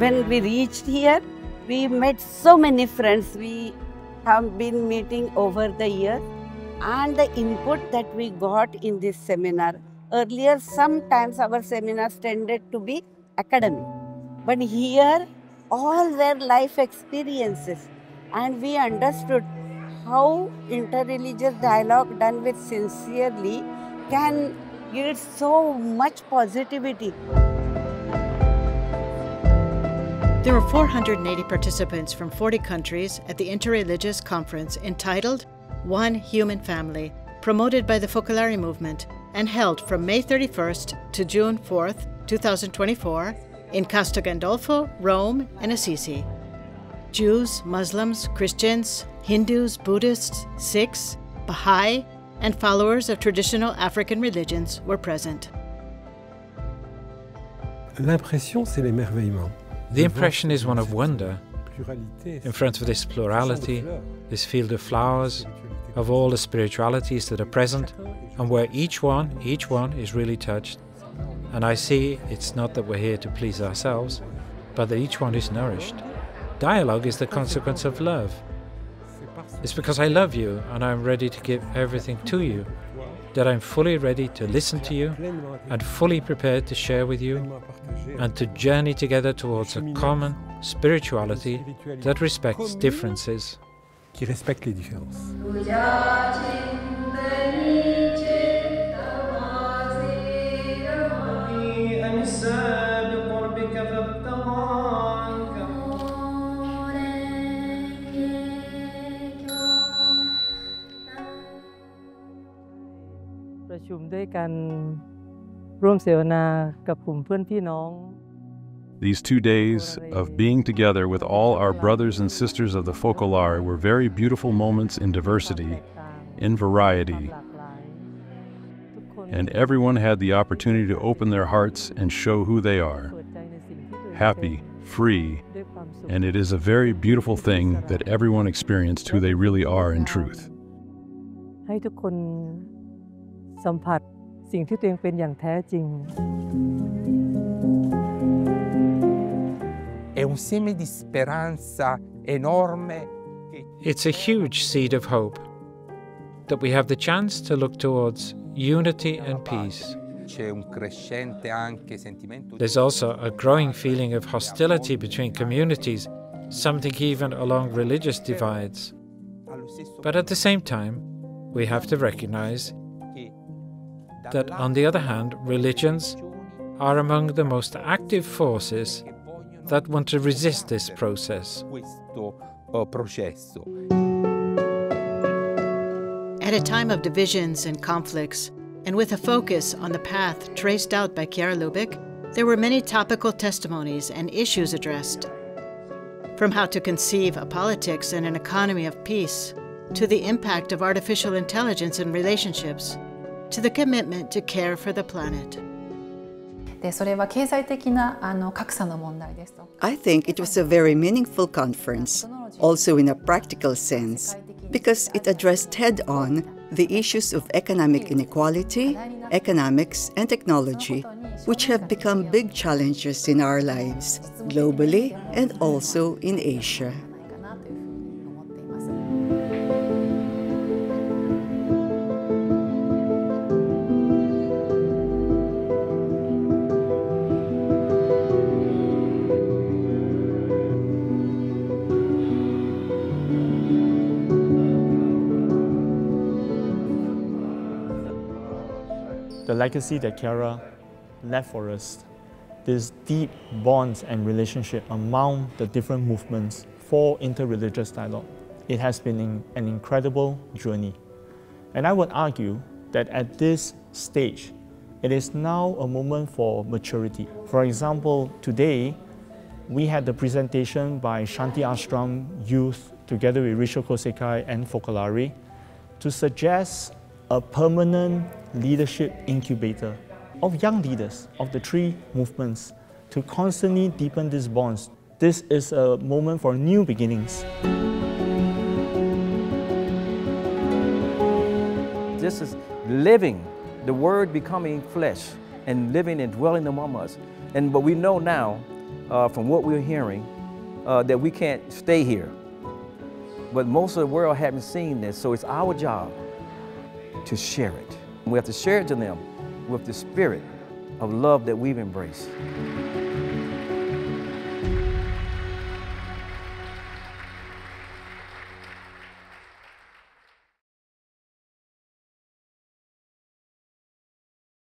when we reached here, we met so many friends. We have been meeting over the years and the input that we got in this seminar. Earlier, sometimes our seminars tended to be academic, but here all were life experiences, and we understood how interreligious dialogue done with sincerely can yield so much positivity. There were 480 participants from 40 countries at the Interreligious Conference entitled One Human Family, promoted by the Focolare Movement and held from May 31st to June 4th, 2024, in Castel Gandolfo, Rome, and Assisi. Jews, Muslims, Christians, Hindus, Buddhists, Sikhs, Baha'i, and followers of traditional African religions were present. L'impression, c'est l'émerveillement. The impression is one of wonder in front of this plurality, this field of flowers, of all the spiritualities that are present, and where each one, each one is really touched. And I see it's not that we're here to please ourselves, but that each one is nourished. Dialogue is the consequence of love. It's because I love you and I'm ready to give everything to you that I'm fully ready to listen to you and fully prepared to share with you and to journey together towards a common spirituality that respects differences. Qui respecte les différences. These two days of being together with all our brothers and sisters of the Focolare were very beautiful moments in diversity, in variety, and everyone had the opportunity to open their hearts and show who they are. Happy, free, and it is a very beautiful thing that everyone experienced who they really are in truth. ให้ทุกคนสัมผัสสิ่งที่ตัวเองเป็นอย่างแท้จริง È un seme di speranza enorme. It's a huge seed of hope that we have the chance to look towards unity and peace. C'è un crescente anche sentimento di There's also a growing feeling of hostility between communities, something even along religious divides. allo stesso But at the same time, we have to recognize che that, on the other hand, religions are among the most active forces that want to resist this process. questo uh, processo. At a time of divisions and conflicts, and with a focus on the path traced out by Chiara Lubich, there were many topical testimonies and issues addressed. From how to conceive a politics and an economy of peace, to the impact of artificial intelligence in relationships, to the commitment to care for the planet. I think it was a very meaningful conference, also in a practical sense, because it addressed head on the issues of economic inequality, economics, and technology, which have become big challenges in our lives, globally and also in Asia. The legacy that Chiara left for us, this deep bonds and relationship among the different movements for interreligious dialogue. It has been an incredible journey. And I would argue that at this stage, it is now a moment for maturity. For example, today, we had the presentation by Shanti Ashram Youth together with Rissho Kosei-kai and Focolari to suggest a permanent leadership incubator of young leaders of the three movements to constantly deepen these bonds. This is a moment for new beginnings. This is living, the Word becoming flesh and living and dwelling among us. And but we know now uh, from what we're hearing uh, that we can't stay here. But most of the world haven't seen this, so it's our job to share it. We have to share it to them with the spirit of love that we've embraced.